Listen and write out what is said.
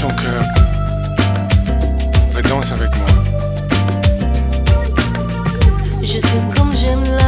ton cœur. Euh, Va danse avec moi. Je t'aime comme j'aime la.